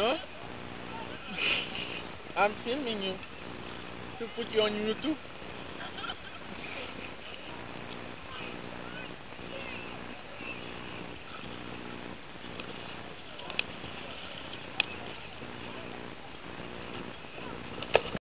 No? I'm filming you to put you on YouTube.